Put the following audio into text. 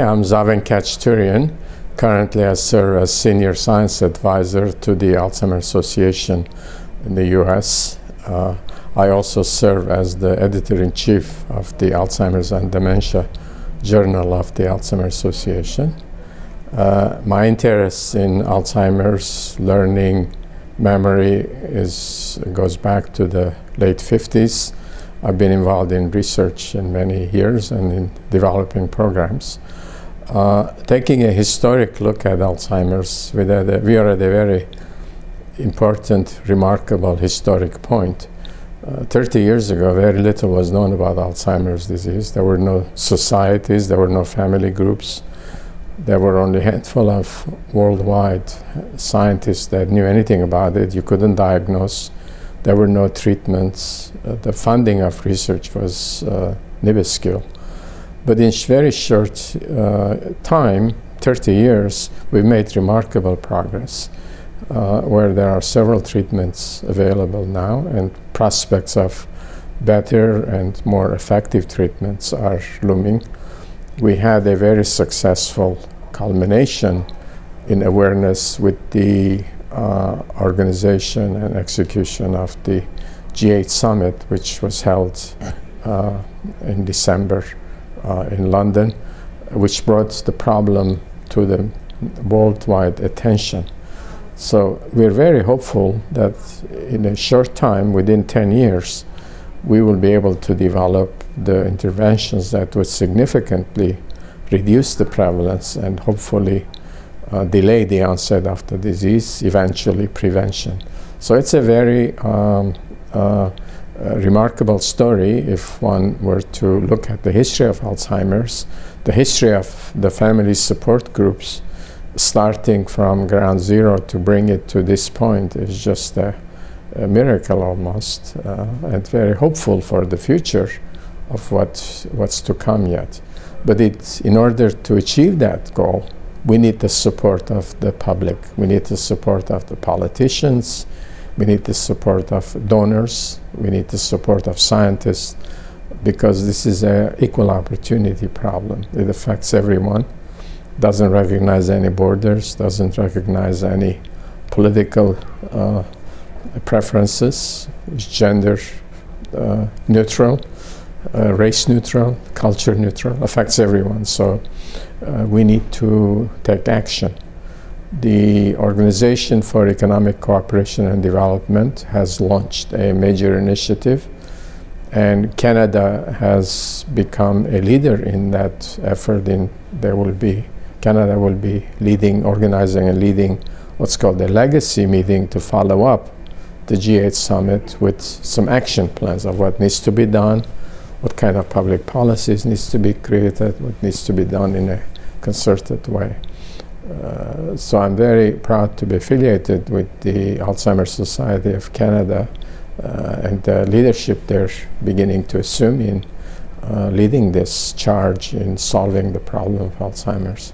I'm Zaven Khachaturian. Currently, I serve as Senior Science Advisor to the Alzheimer's Association in the US. Uh, I also serve as the Editor in Chief of the Alzheimer's and Dementia Journal of the Alzheimer's Association. Uh, my interest in Alzheimer's, learning, memory is, goes back to the late 50s. I've been involved in research in many years and in developing programs. Uh, taking a historic look at Alzheimer's, we, a, we are at a very important, remarkable historic point. Uh, 30 years ago, very little was known about Alzheimer's disease. There were no societies, there were no family groups. There were only a handful of worldwide scientists that knew anything about it. You couldn't diagnose. There were no treatments. Uh, the funding of research was uh. But in very short uh, time, 30 years, we've made remarkable progress uh, where there are several treatments available now and prospects of better and more effective treatments are looming. We had a very successful culmination in awareness with the uh, organization and execution of the G8 summit, which was held uh, in December uh, in London, which brought the problem to the worldwide attention. So we're very hopeful that in a short time, within 10 years, we will be able to develop the interventions that would significantly reduce the prevalence and hopefully uh, delay the onset of the disease, eventually prevention. So it's a very um, uh, remarkable story if one were to look at the history of Alzheimer's, the history of the family support groups, starting from ground zero to bring it to this point is just a, a miracle almost, uh, and very hopeful for the future of what, what's to come yet. But it, in order to achieve that goal, we need the support of the public. We need the support of the politicians. We need the support of donors. We need the support of scientists because this is an equal opportunity problem. It affects everyone, doesn't recognize any borders, doesn't recognize any political uh, preferences, it's gender uh, neutral, uh, race neutral, culture neutral, affects everyone. So uh, we need to take action the Organization for Economic Cooperation and Development has launched a major initiative, and Canada has become a leader in that effort. In there will be Canada will be leading, organizing, and leading what's called a legacy meeting to follow up the G8 summit with some action plans of what needs to be done, what kind of public policies needs to be created, what needs to be done in a concerted way. Uh, so I'm very proud to be affiliated with the Alzheimer's Society of Canada uh, and the leadership they're beginning to assume in uh, leading this charge in solving the problem of Alzheimer's.